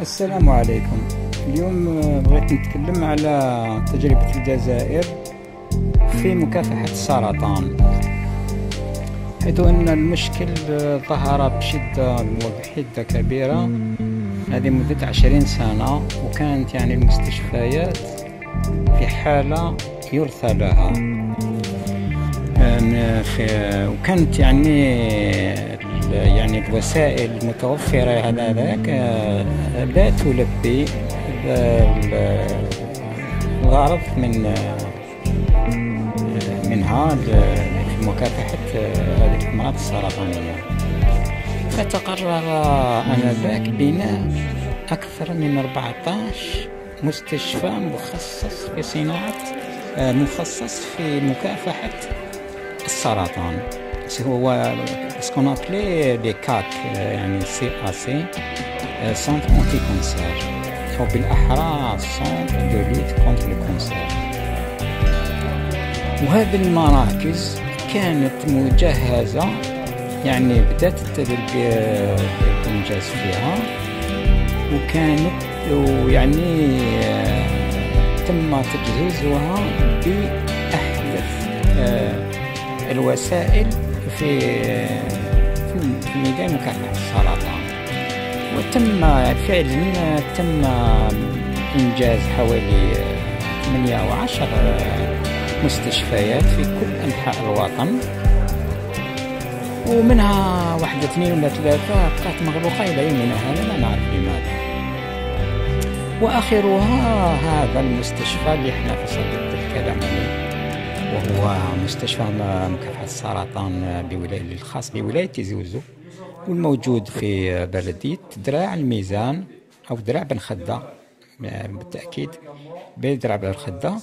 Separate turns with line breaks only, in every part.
السلام عليكم. اليوم بغيت نتكلم على تجربة الجزائر في مكافحة السرطان. حيث أن المشكل ظهر بشدة وبحدة كبيرة. هذه مدة عشرين سنة وكانت يعني المستشفيات في حالة يرثى لها. وكانت يعني يعني الوسائل المتوفرة هذاك لا تلبي الغرض من منها في مكافحة هذه المرض السرطانية. فتقرر آنذاك بناء أكثر من 14 مستشفى مخصص في صناعة مخصص في مكافحة السرطان. هو ce qu'on appelle les CAC يعني c'est c'est centre anti-cancer أو بالاحرى centre de lutte contre le cancer وهذه المراكز كانت مجهزة يعني بدأت الإنجاز فيها. وكانت ويعني تم تجهيزها بأحدث الوسائل في في ميدان مكافحة السرطان. وتم فعلا تم إنجاز حوالي 18 مستشفيات في كل أنحاء الوطن. ومنها واحدة اثنين ولا ثلاثة بقات مغلوقة إلى يومنا هذا لا نعرف لماذا. وآخرها هذا المستشفى اللي إحنا في صدد الكلام عليه وهو مستشفى مكافحة السرطان بولاية الخاص بولاية زوزو والموجود في بلدية دراع الميزان أو دراع بن خدة. بالتأكيد بدراع بن خدة.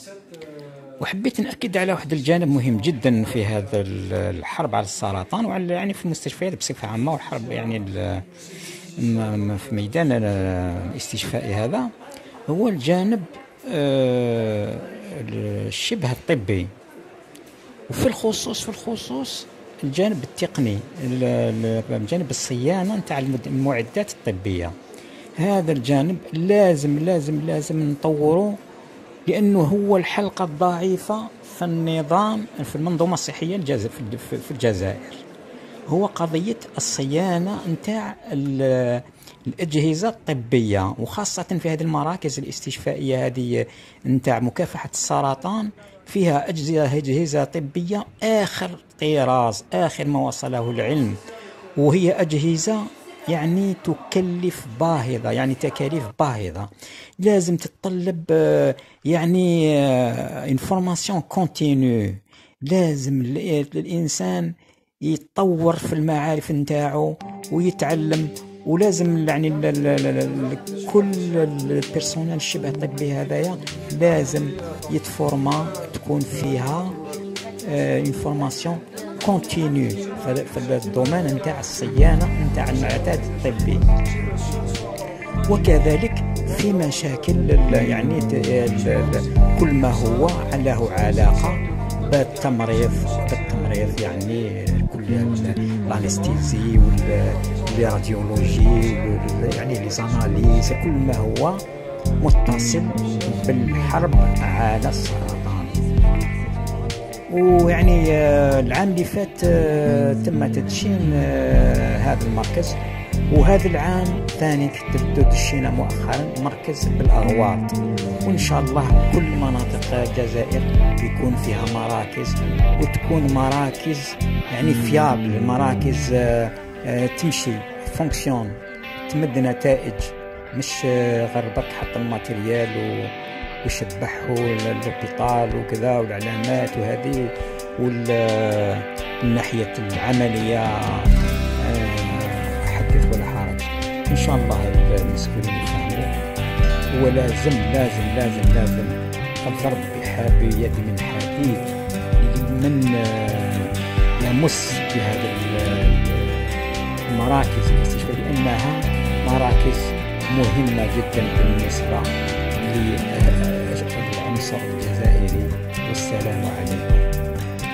وحبيت نأكد على واحد الجانب مهم جدا في هذا الحرب على السرطان وعلى يعني في المستشفيات بصفة عامة والحرب يعني في ميدان الاستشفائي هذا. هو الجانب الشبه الطبي. وفي الخصوص في الخصوص الجانب التقني الجانب الصيانة نتاع المعدات الطبية. هذا الجانب لازم لازم لازم نطوره لأنه هو الحلقة الضعيفة في النظام في المنظومة الصحية في الجزائر. هو قضية الصيانة نتاع الأجهزة الطبية وخاصة في هذه المراكز الاستشفائية هذه نتاع مكافحة السرطان. فيها أجهزة أجهزة طبية آخر طراز آخر ما وصله العلم. وهي أجهزة يعني تكلف باهظة يعني تكاليف باهظة. لازم تتطلب يعني une formation continue لازم الإنسان يتطور في المعارف نتاعو ويتعلم. ولازم يعني كل ال personnel الشبه الطبي هذايا لازم يتفورما تكون فيها une formation continue في ال domaine نتاع الصيانة نتاع المعتاد الطبي. وكذلك في مشاكل يعني كل ما هو له علاقة بالتمريض بالتمريض يعني كل ال anesthésie وال radiologie يعني les analyses كل ما هو متصل بالحرب على السرطان ويعني العام اللي فات تم تدشين هذا المركز. وهذا العام ثاني تدشينا مؤخرا مركز بالاغواط وإن شاء الله كل مناطق الجزائر يكون فيها مراكز وتكون مراكز يعني viables مراكز تمشي fonctionner تمد نتائج مش غير برك حط ال matériel ويشبحوا l'hôpital وكذا والعلامات وهذه والناحية العملية حدث ولا حرج. إن شاء الله المسؤولين يفهموا. ولازم لازم لازم لازم الضرب بيد من حديد. من يمس بهذا المراكز الاستشفاء لأنها مراكز مهمة جدا بالنسبة للعنصر الجزائري والسلام عليكم.